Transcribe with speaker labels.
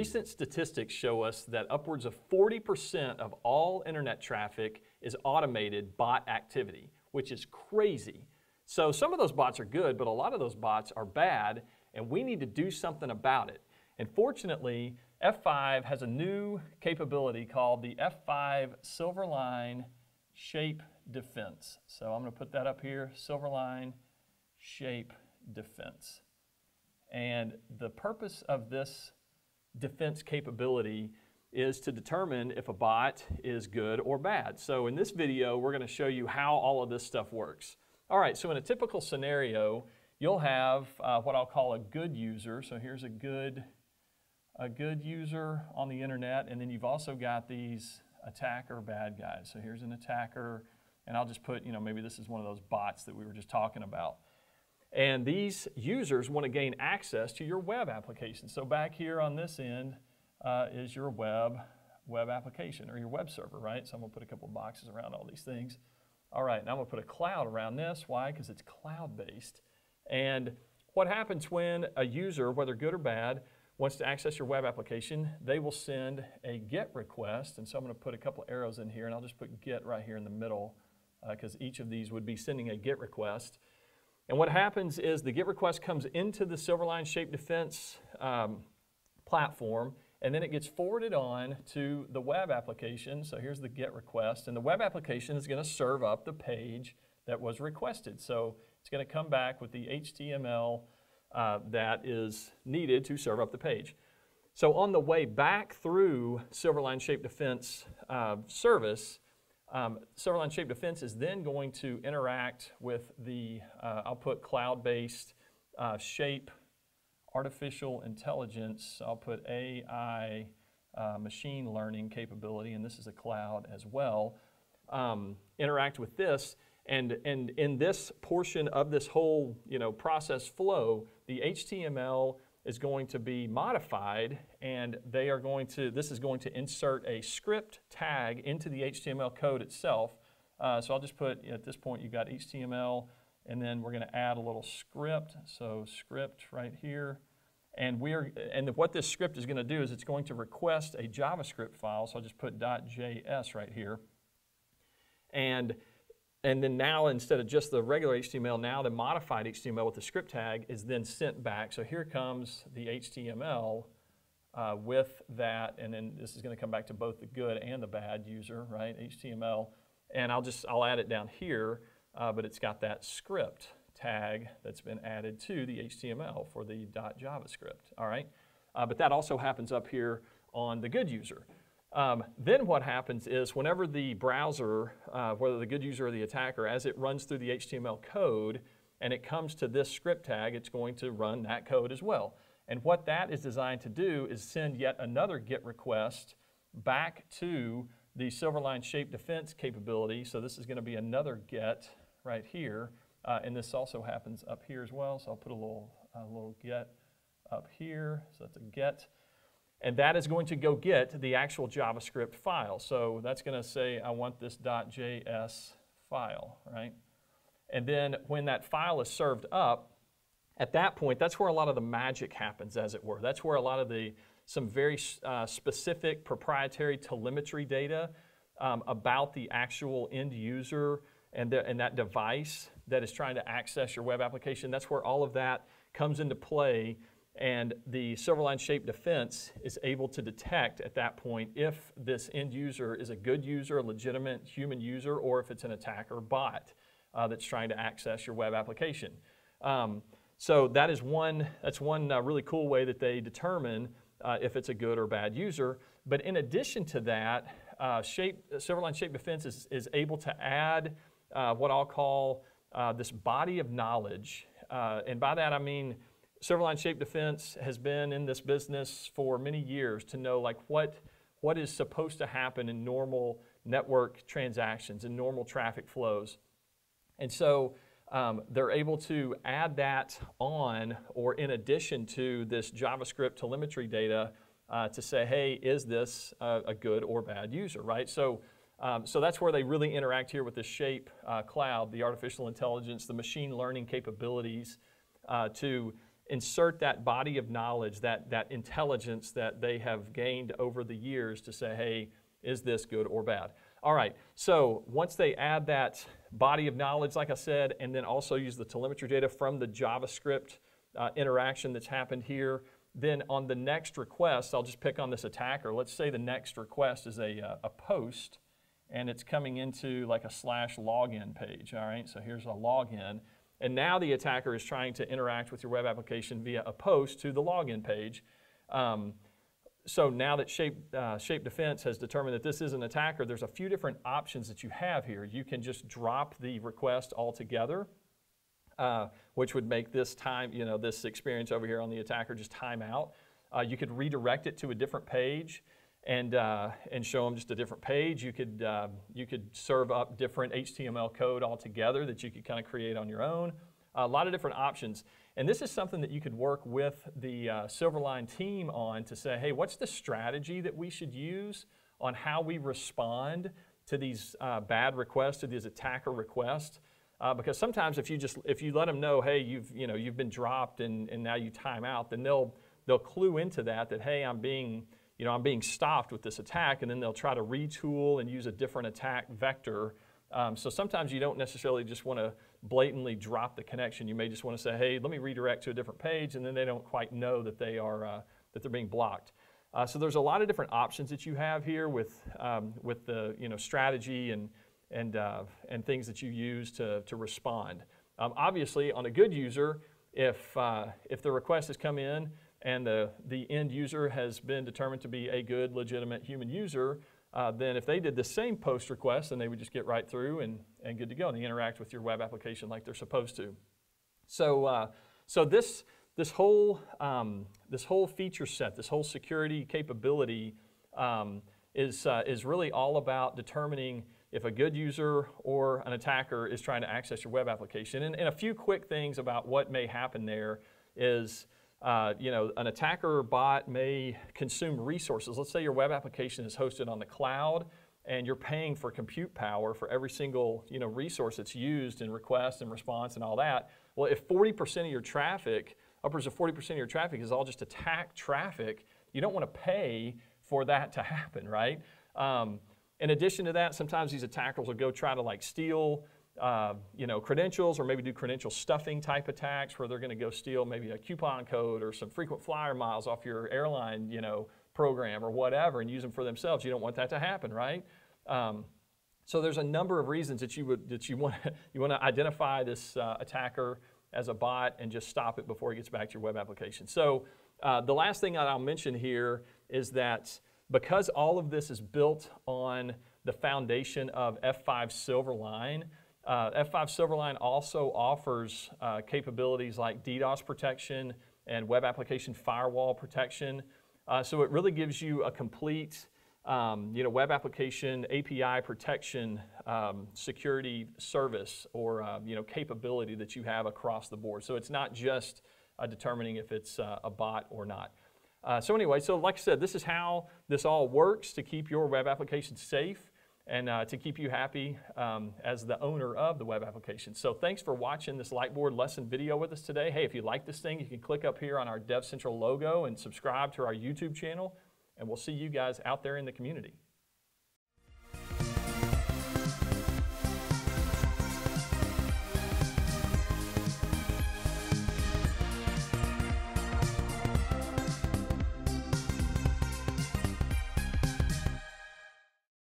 Speaker 1: recent statistics show us that upwards of 40% of all internet traffic is automated bot activity, which is crazy. So some of those bots are good, but a lot of those bots are bad, and we need to do something about it. And fortunately, F5 has a new capability called the F5 Silverline Shape Defense. So I'm going to put that up here, Silverline Shape Defense. And the purpose of this defense capability is to determine if a bot is good or bad. So in this video, we're going to show you how all of this stuff works. All right, so in a typical scenario, you'll have uh, what I'll call a good user. So here's a good, a good user on the internet, and then you've also got these attacker bad guys. So here's an attacker, and I'll just put, you know, maybe this is one of those bots that we were just talking about. And these users want to gain access to your web application. So back here on this end uh, is your web web application or your web server, right? So I'm going to put a couple boxes around all these things. All right, now I'm going to put a cloud around this. Why? Because it's cloud-based. And what happens when a user, whether good or bad, wants to access your web application, they will send a GET request. And so I'm going to put a couple arrows in here, and I'll just put GET right here in the middle because uh, each of these would be sending a GET request. And what happens is the GET request comes into the Silverline Shape Defense um, platform, and then it gets forwarded on to the web application. So here's the GET request, and the web application is going to serve up the page that was requested. So it's going to come back with the HTML uh, that is needed to serve up the page. So on the way back through Silverline Shape Defense uh, service, um, Silverline Shape Defense is then going to interact with the, uh, I'll put cloud-based uh, shape artificial intelligence, I'll put AI uh, machine learning capability, and this is a cloud as well, um, interact with this. And, and in this portion of this whole you know, process flow, the HTML is going to be modified and they are going to, this is going to insert a script tag into the HTML code itself. Uh, so I'll just put, at this point you've got HTML and then we're going to add a little script. So script right here. And, we're, and what this script is going to do is it's going to request a JavaScript file. So I'll just put .js right here. And and then now, instead of just the regular HTML, now the modified HTML with the script tag is then sent back. So here comes the HTML uh, with that, and then this is going to come back to both the good and the bad user, right? HTML, and I'll just I'll add it down here, uh, but it's got that script tag that's been added to the HTML for the .javascript. All right, uh, but that also happens up here on the good user. Um, then what happens is whenever the browser, uh, whether the good user or the attacker, as it runs through the HTML code and it comes to this script tag, it's going to run that code as well. And what that is designed to do is send yet another GET request back to the Silverline Shape Defense capability. So this is going to be another GET right here. Uh, and this also happens up here as well. So I'll put a little, a little GET up here. So that's a GET. And that is going to go get the actual JavaScript file. So that's going to say, I want this .js file, right? And then when that file is served up, at that point, that's where a lot of the magic happens, as it were. That's where a lot of the, some very uh, specific proprietary telemetry data um, about the actual end user and, the, and that device that is trying to access your web application, that's where all of that comes into play and the Silverline Shape Defense is able to detect at that point if this end user is a good user, a legitimate human user, or if it's an attacker bot uh, that's trying to access your web application. Um, so that is one, that's one uh, really cool way that they determine uh, if it's a good or bad user. But in addition to that, uh, Shape, Silverline Shape Defense is, is able to add uh, what I'll call uh, this body of knowledge. and by that I mean Silverline Shape Defense has been in this business for many years to know like what, what is supposed to happen in normal network transactions and normal traffic flows. And so um, they're able to add that on or in addition to this JavaScript telemetry data uh, to say, hey, is this a, a, good or bad user, right? So, um, so that's where they really interact here with the Shape uh, cloud, the artificial intelligence, the machine learning capabilities uh, to insert that body of knowledge, that, that intelligence that they have gained over the years to say, hey, is this good or bad? All right, so once they add that body of knowledge, like I said, and then also use the telemetry data from the JavaScript uh, interaction that's happened here, then on the next request, I'll just pick on this attacker. Let's say the next request is a, uh, a post, and it's coming into like a slash login page, all right? So here's a login. And now the attacker is trying to interact with your web application via a post to the login page. Um, so now that Shape, uh, Shape Defense has determined that this is an attacker, there's a few different options that you have here. You can just drop the request altogether, uh, which would make this time, you know, this experience over here on the attacker just time out. Uh, you could redirect it to a different page and, uh, and show them just a different page. You could, uh, you could serve up different HTML code altogether that you could kind of create on your own. A lot of different options. And this is something that you could work with the uh, Silverline team on to say, hey, what's the strategy that we should use on how we respond to these uh, bad requests, to these attacker requests? Uh, because sometimes if you just if you let them know, hey, you've you know you've been dropped and, and now you time out, then they'll they'll clue into that that hey, I'm being you know, I'm being stopped with this attack, and then they'll try to retool and use a different attack vector. Um, so sometimes you don't necessarily just want to blatantly drop the connection. You may just want to say, hey, let me redirect to a different page, and then they don't quite know that they are uh, that they're being blocked. Uh, so there's a lot of different options that you have here with um, with the you know strategy and and uh, and things that you use to to respond. Um, obviously, on a good user, if uh, if the request has come in and the, the end user has been determined to be a good, legitimate human user, uh, then if they did the same post request, then they would just get right through and, and good to go, and they interact with your web application like they're supposed to. So, uh, so this, this, whole, um, this whole feature set, this whole security capability um, is, uh, is really all about determining if a good user or an attacker is trying to access your web application. And, and a few quick things about what may happen there is uh, you know, an attacker bot may consume resources. Let's say your web application is hosted on the cloud and you're paying for compute power for every single you know, resource that's used in request and response and all that. Well, if 40% of your traffic, upwards of 40% of your traffic is all just attack traffic, you don't want to pay for that to happen, right? Um, in addition to that, sometimes these attackers will go try to like steal uh, you know, credentials or maybe do credential stuffing type attacks where they're going to go steal maybe a coupon code or some frequent flyer miles off your airline, you know, program or whatever and use them for themselves. You don't want that to happen, right? Um, so there's a number of reasons that you would that you want you want to identify this uh, attacker as a bot and just stop it before it gets back to your web application. So uh, the last thing I'll mention here is that because all of this is built on the foundation of F5 Silverline, uh, F5 Silverline also offers uh, capabilities like DDoS protection and web application firewall protection. Uh, so it really gives you a complete um, you know, web application API protection um, security service or uh, you know, capability that you have across the board. So it's not just uh, determining if it's uh, a bot or not. so anyway, so like I said, this is how this all works to keep your web application safe and uh, to keep you happy um, as the owner of the web application. So thanks for watching this Lightboard lesson video with us today. Hey, if you like this thing, you can click up here on our Dev Central logo and subscribe to our YouTube channel, and we'll see you guys out there in the community.